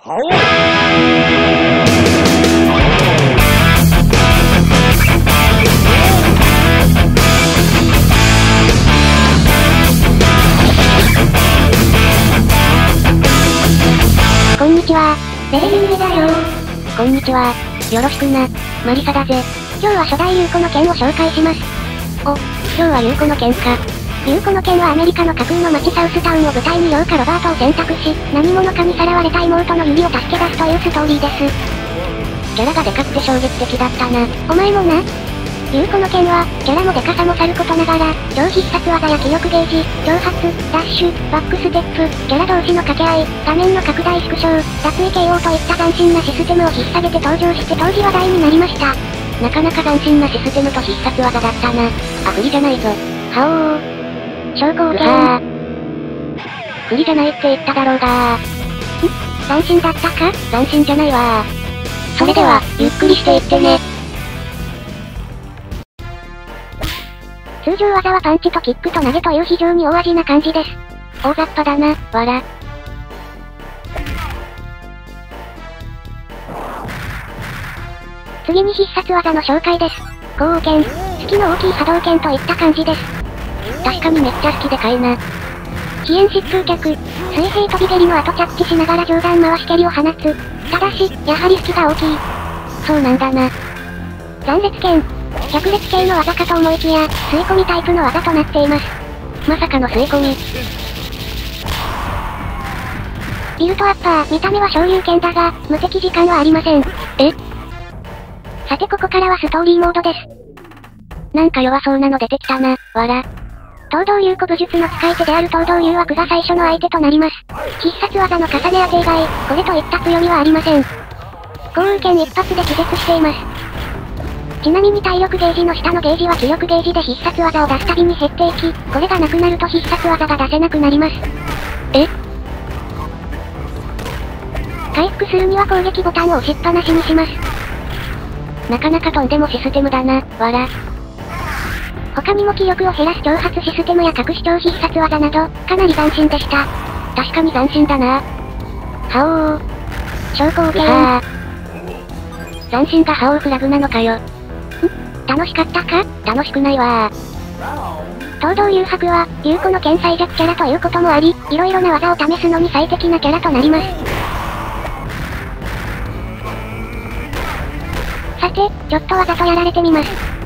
こんにちは。ベレリンゲだよ。こんにちは。よろしくな。マリサだぜ。今日は初代ユーコの剣を紹介します。お、今日はユーコの剣か。ユーコの剣はアメリカの架空の街サウスタウンを舞台に両家ロバートを選択し、何者かにさらわれた妹の指を助け出すというストーリーです。キャラがでかくて衝撃的だったな。お前もな。ユーコの剣は、キャラのデカさもさることながら、超必殺技や気力ゲージ、挑発、ダッシュ、バックステップ、キャラ同士の掛け合い、画面の拡大縮小、脱衣 KO といった斬新なシステムを引っ提げて登場して当時話題になりました。なかなか斬新なシステムと必殺技だったな。あ、不利じゃないぞ。はおー。昇降剣。不利じゃないって言っただろうがん？斬新だったか？斬新じゃないわそれでは、ゆっくりしていってね。通常技はパンチとキックと投げという非常に大味な感じです。大雑把だな、わら。次に必殺技の紹介です。高王剣、月の大きい波動拳といった感じです。確かにめっちゃ好きでかいな。遅延疾風脚、水平飛び蹴りの後着地しながら上段回し蹴りを放つ。ただし、やはり隙が大きい。そうなんだな。残裂剣、百裂系の技かと思いきや、吸い込みタイプの技となっています。まさかの吸い込み。ビルトアッパー、見た目は昇竜拳だが、無敵時間はありません。え？さてここからはストーリーモードです。なんか弱そうなの出てきたな、わら。東道流古武術の使い手である東道流枠が最初の相手となります。必殺技の重ね当て以外、これといった強みはありません。降雨剣一発で気絶しています。ちなみに体力ゲージの下のゲージは気力ゲージで必殺技を出すたびに減っていき、これがなくなると必殺技が出せなくなります。え？回復するには攻撃ボタンを押しっぱなしにします。なかなかとんでもシステムだな、わら。他にも気力を減らす挑発システムや隠し超必殺技など、かなり斬新でした。確かに斬新だな。はおー。昇降剣。斬新がハオーフラグなのかよ。ん？楽しかったか？楽しくないわ東道流白は、流子の剣最弱キャラということもあり、いろいろな技を試すのに最適なキャラとなります。さて、ちょっとわざとやられてみます。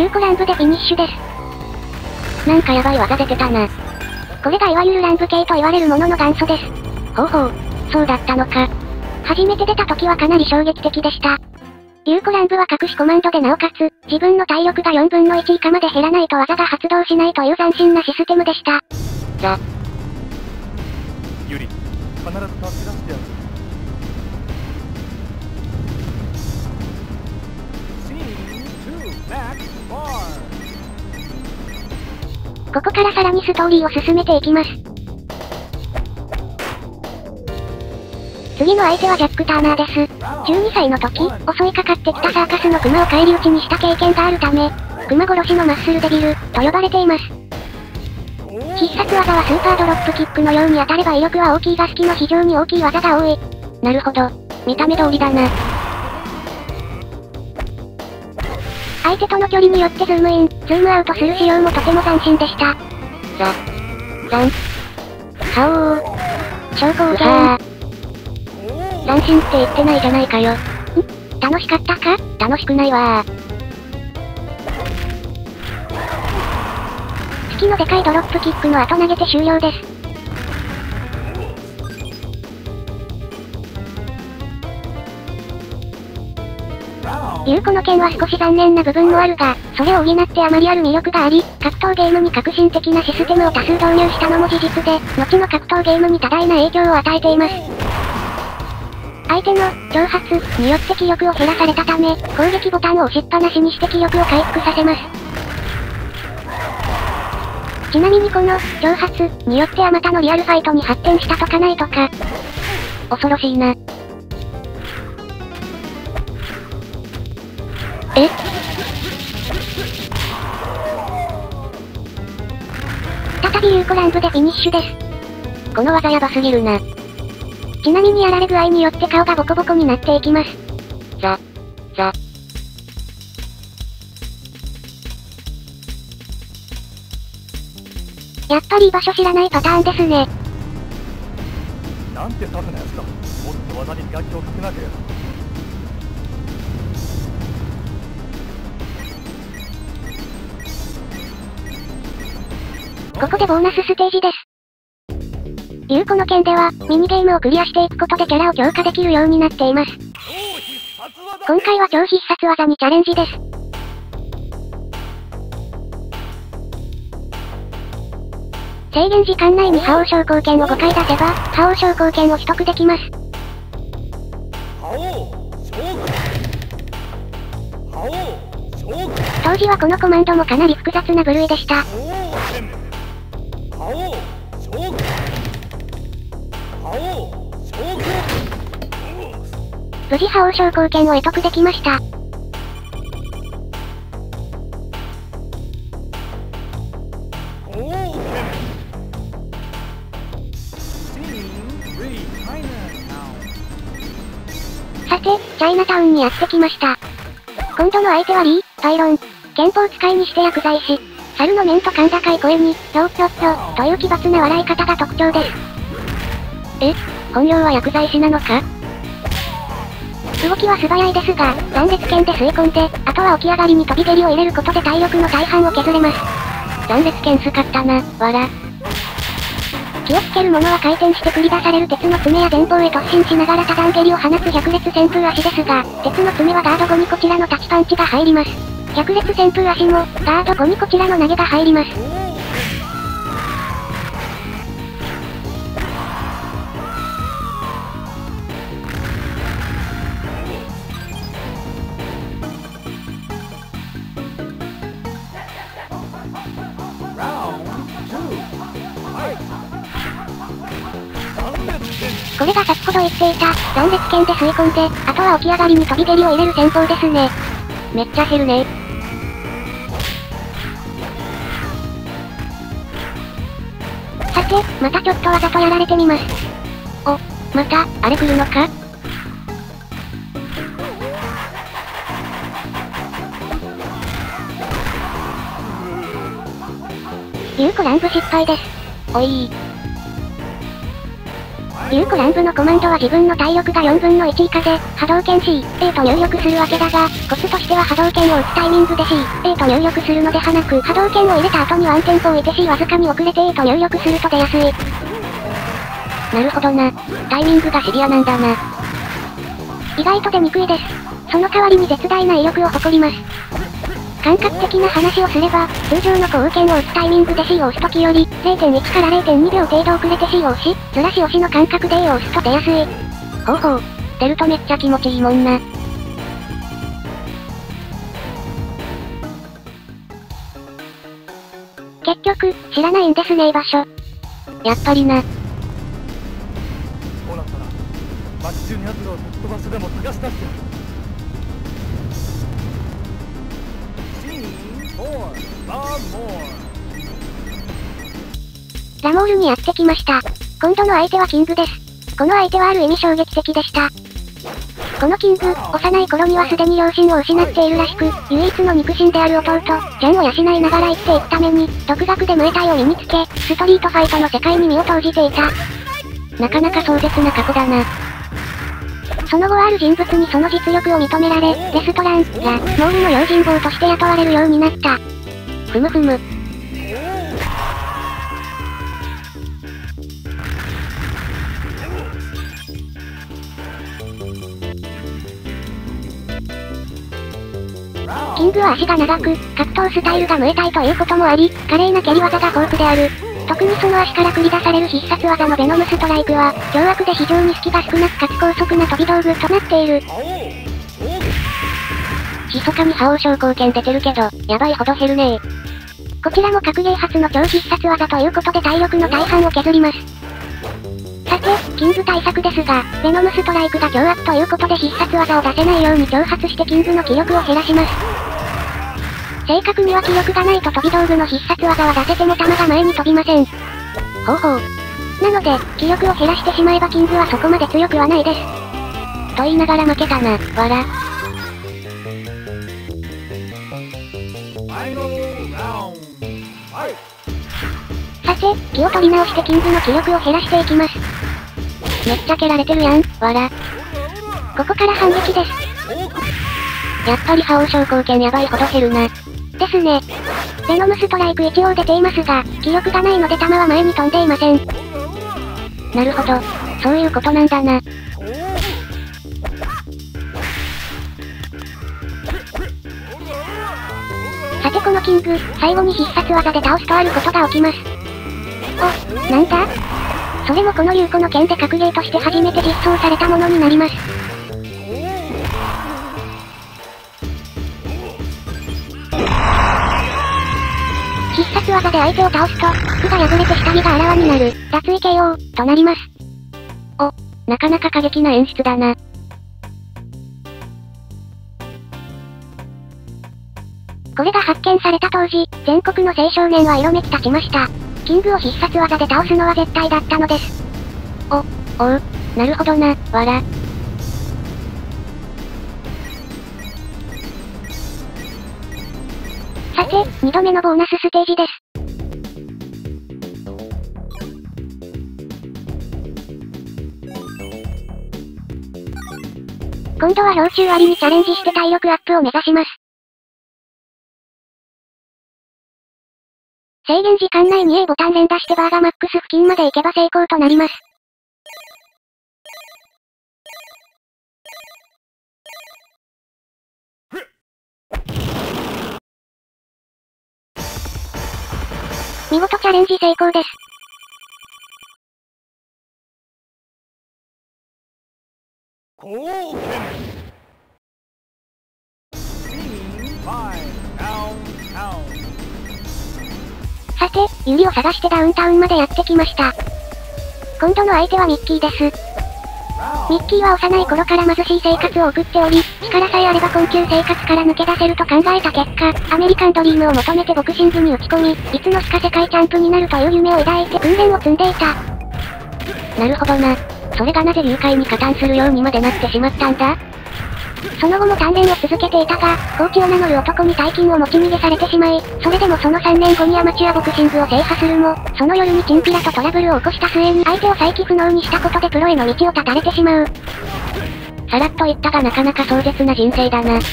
流子乱舞でフィニッシュです。なんかやばい技出てたな。これがいわゆる乱舞系と言われるものの元祖です。ほうほう、そうだったのか。初めて出た時はかなり衝撃的でした。流子乱舞は隠しコマンドでなおかつ、自分の体力が4分の1以下まで減らないと技が発動しないという斬新なシステムでした。ザ。ユリ必ず助け出してやるここからさらにストーリーを進めていきます。次の相手はジャック・ターナーです。12歳の時、襲いかかってきたサーカスのクマを返り討ちにした経験があるため、クマ殺しのマッスルデビル、と呼ばれています。必殺技はスーパードロップキックのように当たれば威力は大きいが隙の非常に大きい技が多い。なるほど。見た目通りだな。相手との距離によってズームイン、ズームアウトする仕様もとても斬新でした。ザ、ザン、はおー、昇降剣。斬新って言ってないじゃないかよ。ん？楽しかったか？楽しくないわー。月のでかいドロップキックの後投げて終了です。流子の剣は少し残念な部分もあるが、それを補ってあまりある魅力があり、格闘ゲームに革新的なシステムを多数導入したのも事実で、後の格闘ゲームに多大な影響を与えています。相手の挑発によって気力を減らされたため、攻撃ボタンを押しっぱなしにして気力を回復させます。ちなみにこの、挑発によってあまたのリアルファイトに発展したとかないとか。恐ろしいな。え？再びユーコ乱舞でフィニッシュです。この技やばすぎるな。ちなみにやられ具合によって顔がボコボコになっていきます。ザ、ザ、やっぱり居場所知らないパターンですね。なんてタフなやつだ。もっと技に磨きをかけなければ。ここでボーナスステージです。ユーコの剣では、ミニゲームをクリアしていくことでキャラを強化できるようになっています。今回は超必殺技にチャレンジです。制限時間内に覇王昇降剣を5回出せば、覇王昇降剣を取得できます。当時はこのコマンドもかなり複雑な部類でした。無事覇王昇降剣を得得できました。さて、チャイナタウンにやってきました。今度の相手はリー、パイロン。剣法使いにして薬剤師。猿の面と甲高い声に、ぴょぴょぴょ、という奇抜な笑い方が特徴です。え？本業は薬剤師なのか？動きは素早いですが、断裂剣で吸い込んで、あとは起き上がりに飛び蹴りを入れることで体力の大半を削れます。断裂剣使ったな、わら。気をつける者は回転して繰り出される鉄の爪や前方へ突進しながら多段蹴りを放つ百列旋風足ですが、鉄の爪はガード後にこちらのタッチパンチが入ります。百列旋風足も、ガード後にこちらの投げが入ります。これが先ほど言っていた、断裂剣で吸い込んで、あとは起き上がりに飛び蹴りを入れる戦法ですね。めっちゃ減るね。さて、またちょっとわざとやられてみます。お、また、あれ来るのか？リュウコ乱舞失敗です。おいリュウコ乱舞のコマンドは自分の体力が4分の1以下で、波動拳 C、A と入力するわけだが、コツとしては波動拳を打つタイミングで C、A と入力するのではなく、波動拳を入れた後にワンテンポ置いて C わずかに遅れて A と入力すると出やすい。なるほどな。タイミングがシビアなんだな。意外と出にくいです。その代わりに絶大な威力を誇ります。感覚的な話をすれば、通常の降雨剣を打つタイミングで C を押すときより、0.1から0.2秒程度遅れて C を押し、ずらし押しの感覚で A を押すと出やすい。ほうほう。出るとめっちゃ気持ちいいもんな。結局、知らないんですね居場所。やっぱりな。こうなったら、街中に奴らをぶっ飛ばすでも探し出してラモールにやってきました。今度の相手はキングです。この相手はある意味衝撃的でした。このキング、幼い頃にはすでに両親を失っているらしく、唯一の肉親である弟、ジャンを養いながら生きていくために、独学でムエタイを身につけ、ストリートファイトの世界に身を投じていた。なかなか壮絶な過去だな。その後ある人物にその実力を認められ、レストラン、が、モールの用心棒として雇われるようになった。ふむふむ。キングは足が長く、格闘スタイルがムエタイということもあり、華麗な蹴り技が豊富である。特にその足から繰り出される必殺技のベノムストライクは、凶悪で非常に隙が少なくかつ高速な飛び道具となっている。密かに覇王昇降剣出てるけど、やばいほど減るねこちらも格ゲー発の超必殺技ということで体力の大半を削ります。さて、キング対策ですが、ベノムストライクが凶悪ということで必殺技を出せないように挑発してキングの気力を減らします。正確には気力がないと飛び道具の必殺技は出せても弾が前に飛びません。ほうほう。なので、気力を減らしてしまえばキングはそこまで強くはないです。と言いながら負けたな、わら。さて、気を取り直してキングの気力を減らしていきます。めっちゃ蹴られてるやん、わら。ここから反撃です。やっぱり覇王昇降剣やばいほど減るな。ですね。ベノムストライク一応出ていますが、気力がないので弾は前に飛んでいません。なるほど。そういうことなんだな。さてこのキング、最後に必殺技で倒すとあることが起きます。お、なんだ？それもこの流子の剣で格ゲーとして初めて実装されたものになります。技で相手を倒すと、服が破れて下着があらわになる、脱衣 KO、となります。お、なかなか過激な演出だな。これが発見された当時、全国の青少年は色めき立ちました。キングを必殺技で倒すのは絶対だったのです。お、おう、なるほどな、わら。さて、二度目のボーナスステージです。今度は標中割りにチャレンジして体力アップを目指します。制限時間内に A ボタン連打してバーガマックス付近まで行けば成功となります。見事チャレンジ成功です。貢献さて、ユリを探してダウンタウンまでやってきました。今度の相手はミッキーです。ミッキーは幼い頃から貧しい生活を送っており、力さえあれば困窮生活から抜け出せると考えた結果、アメリカンドリームを求めてボクシングに打ち込み、いつの日か世界チャンプになるという夢を抱いて訓練を積んでいた。なるほどな。それがなぜ誘拐に加担するようにまでなってしまったんだ？その後も鍛錬を続けていたが、コーチを名乗る男に大金を持ち逃げされてしまい、それでもその3年後にアマチュアボクシングを制覇するも、その夜にチンピラとトラブルを起こした末に相手を再起不能にしたことでプロへの道を断たれてしまう。さらっと言ったがなかなか壮絶な人生だな。さ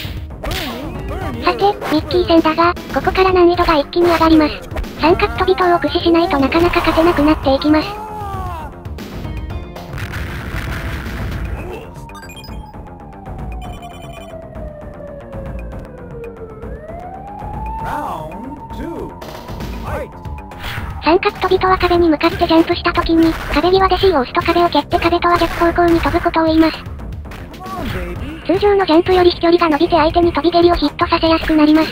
て、ミッキー戦だが、ここから難易度が一気に上がります。三角飛び等を駆使しないとなかなか勝てなくなっていきます。は壁に向かってジャンプした時に、壁際で C を押すと壁を蹴って壁とは逆方向に飛ぶことを言います。通常のジャンプより飛距離が伸びて相手に飛び蹴りをヒットさせやすくなります。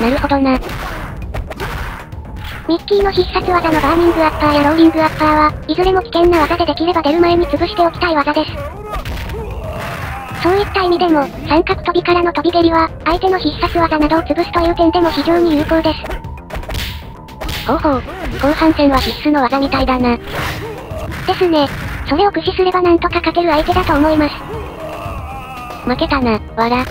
なるほどな。ミッキーの必殺技のバーニングアッパーやローリングアッパーは、いずれも危険な技でできれば出る前に潰しておきたい技です。そういった意味でも、三角飛びからの飛び蹴りは、相手の必殺技などを潰すという点でも非常に有効です。ほうほう、後半戦は必須の技みたいだな。ですね。それを駆使すればなんとか勝てる相手だと思います。負けたな、わら。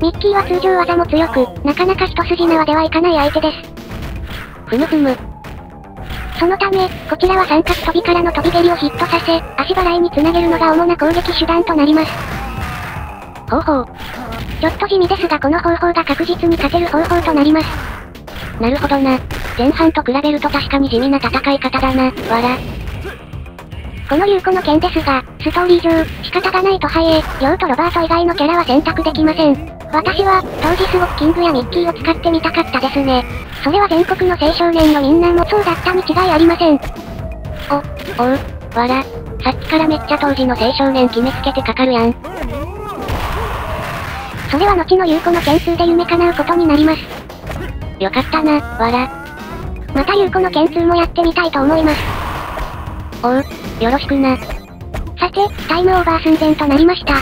ミッキーは通常技も強く、なかなか一筋縄ではいかない相手です。ふむふむ。そのため、こちらは三角飛びからの飛び蹴りをヒットさせ、足払いにつなげるのが主な攻撃手段となります。ほうほう。ちょっと地味ですがこの方法が確実に勝てる方法となります。なるほどな。前半と比べると確かに地味な戦い方だな、わら。この流子の剣ですが、ストーリー上、仕方がないとハイエー、ヨウとロバート以外のキャラは選択できません。私は、当時すごくキングやミッキーを使ってみたかったですね。それは全国の青少年のみんなもそうだったに違いありません。お、おう、わら。さっきからめっちゃ当時の青少年決めつけてかかるやん。それは後の流子の件数で夢叶うことになります。よかったな、わら。また優子の剣2もやってみたいと思います。おう、よろしくな。さて、タイムオーバー寸前となりました。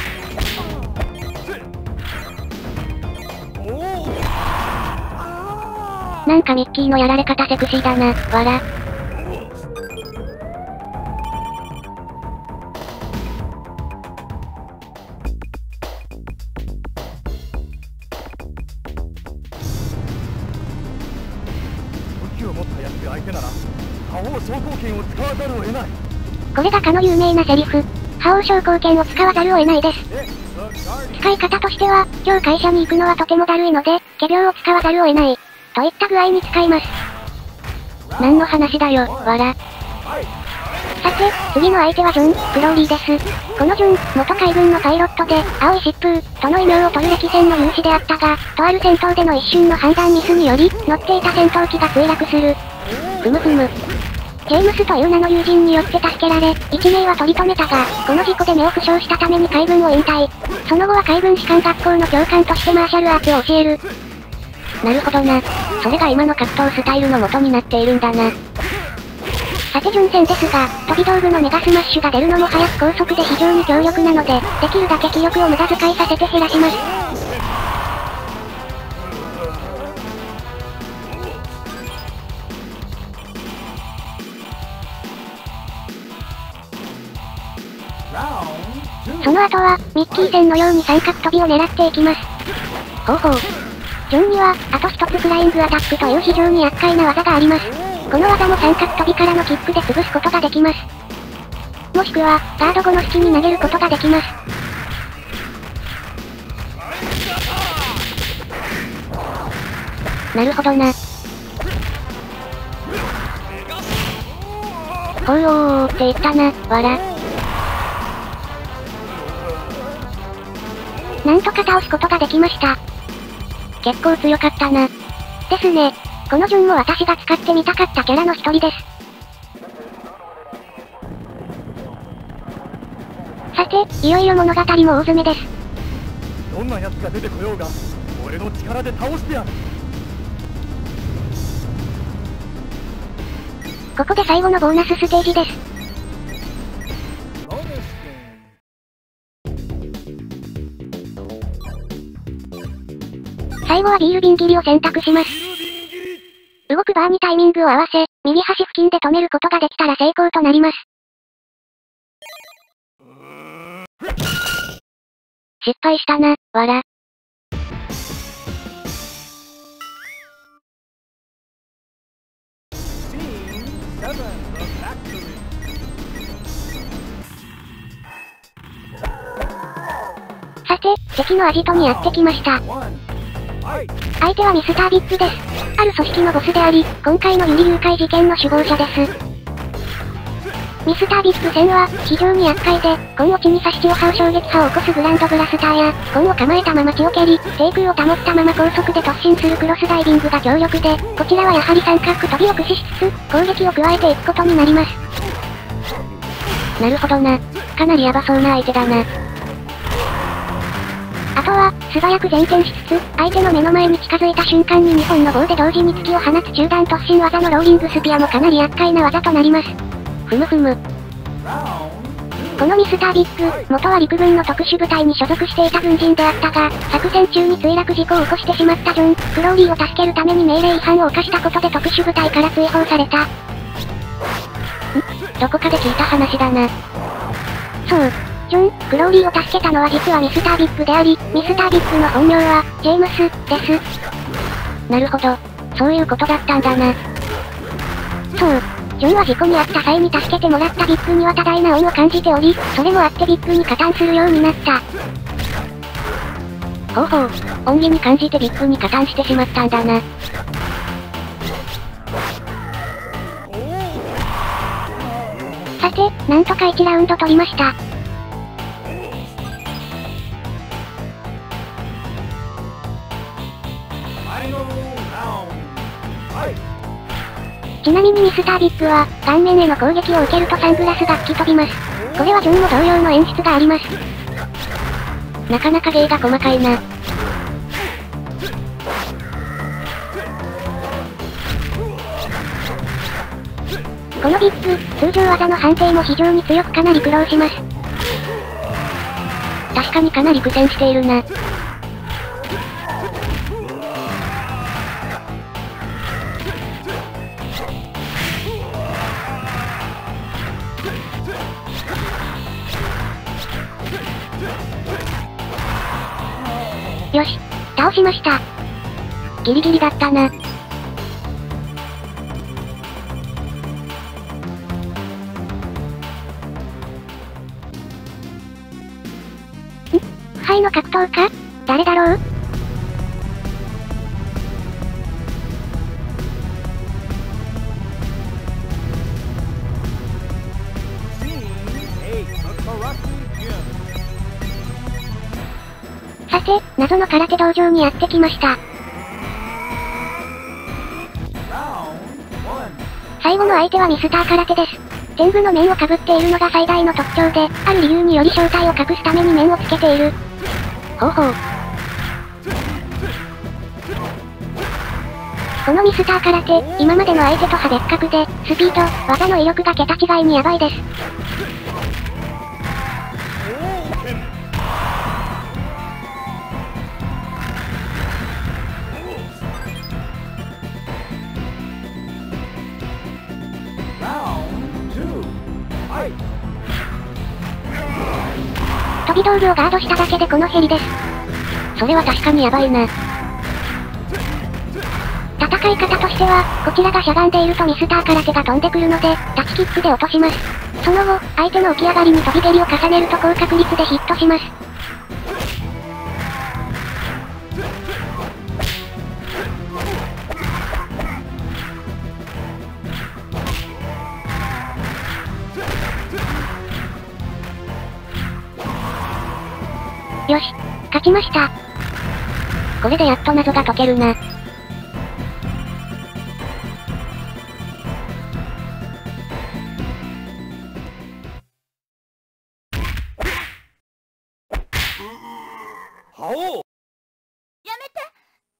なんかミッキーのやられ方セクシーだな、わら。持ったやつが相手なら覇王昇降剣を使わざるを得ないこれがかの有名なセリフ。覇王昇降剣を使わざるを得ないです。え使い方としては、今日会社に行くのはとてもだるいので、仮病を使わざるを得ない。といった具合に使います。何の話だよ、わら。次の相手はジョン・クローリーです。このジョン、元海軍のパイロットで、青い疾風、との異名を取る歴戦の勇士であったが、とある戦闘での一瞬の判断ミスにより、乗っていた戦闘機が墜落する。ふむふむ。ジェームスという名の友人によって助けられ、一命は取り留めたが、この事故で目を負傷したために海軍を引退。その後は海軍士官学校の教官としてマーシャルアーツを教える。なるほどな。それが今の格闘スタイルの元になっているんだな。さて順戦ですが、飛び道具のメガスマッシュが出るのも早く高速で非常に強力なので、できるだけ気力を無駄遣いさせて減らします。その後は、ミッキー戦のように三角飛びを狙っていきます。ほうほう。ジョンには、あと一つフライングアタックという非常に厄介な技があります。この技も三角飛びからのキックで潰すことができます。もしくは、ガード後の隙に投げることができます。なるほどな。ほうおーって言ったな、わら。なんとか倒すことができました。結構強かったな。ですね。この順も私が使ってみたかったキャラの一人です。さて、いよいよ物語も大詰めです。どんな奴が出てこようが俺の力で倒してやるここで最後のボーナスステージです。最後はビール瓶切りを選択します。動くバーにタイミングを合わせ、右端付近で止めることができたら成功となります。失敗したな、わら。さて、敵のアジトにやってきました。相手はミスタービッグです。ある組織のボスであり、今回のユニ誘拐事件の首謀者です。ミスタービッグ戦は、非常に厄介で、コンを地に刺し血を這う衝撃波を起こすグランドブラスターや、コンを構えたまま血を蹴り、低空を保ったまま高速で突進するクロスダイビングが強力で、こちらはやはり三角飛びを駆使しつつ、攻撃を加えていくことになります。なるほどな。かなりヤバそうな相手だな。あとは、素早く前転しつつ、相手の目の前に近づいた瞬間に2本の棒で同時に突きを放つ中段突進技のローリングスピアもかなり厄介な技となります。ふむふむ。このミスタービッグ、元は陸軍の特殊部隊に所属していた軍人であったが、作戦中に墜落事故を起こしてしまったジョン、クローリーを助けるために命令違反を犯したことで特殊部隊から追放された。ん？どこかで聞いた話だな。そう。ジョン、クローリーを助けたのは実はミスタービッグであり、ミスタービッグの本名は、ジェームス、です。なるほど。そういうことだったんだな。そう。ジョンは事故に遭った際に助けてもらったビッグには多大な恩を感じており、それもあってビッグに加担するようになった。ほうほう、恩義に感じてビッグに加担してしまったんだな。さて、なんとか1ラウンド取りました。ちなみにミスタービッツは、顔面への攻撃を受けるとサングラスが吹き飛びます。これはジョンも同様の演出があります。なかなか芸が細かいな。このビッグ、通常技の判定も非常に強くかなり苦労します。確かにかなり苦戦しているな。よし、倒しました。ギリギリだったな。ん？腐敗の格闘家？誰だろう？謎の空手道場にやってきました。最後の相手はミスター空手です。天狗の面をかぶっているのが最大の特徴で、ある理由により正体を隠すために面をつけている。ほうほう。このミスター空手、今までの相手とは別格で、スピード、技の威力が桁違いにヤバいです。道具をガードしただけでこのヘリです。それは確かにヤバいな。戦い方としては、こちらがしゃがんでいるとミスターから手が飛んでくるので、タッチキックで落とします。その後、相手の起き上がりに飛び蹴りを重ねると高確率でヒットします。ちました。これでやっと謎が解けるな。覇王やめて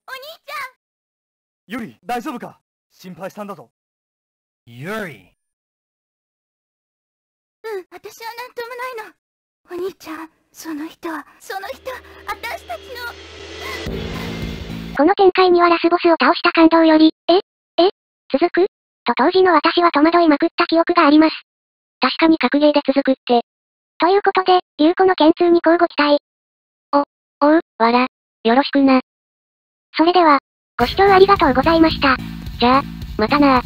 お兄ちゃんユリ、大丈夫か？心配したんだぞ。ユリ。うん、私は何ともないの。お兄ちゃん、その人は、その人、私たちの。この展開にはラスボスを倒した感動より、ええ続く？と当時の私は戸惑いまくった記憶があります。確かに格ゲーで続くって。ということで、流子の剣通に交互期待。お、おう、わら。よろしくな。それでは、ご視聴ありがとうございました。じゃあ、またな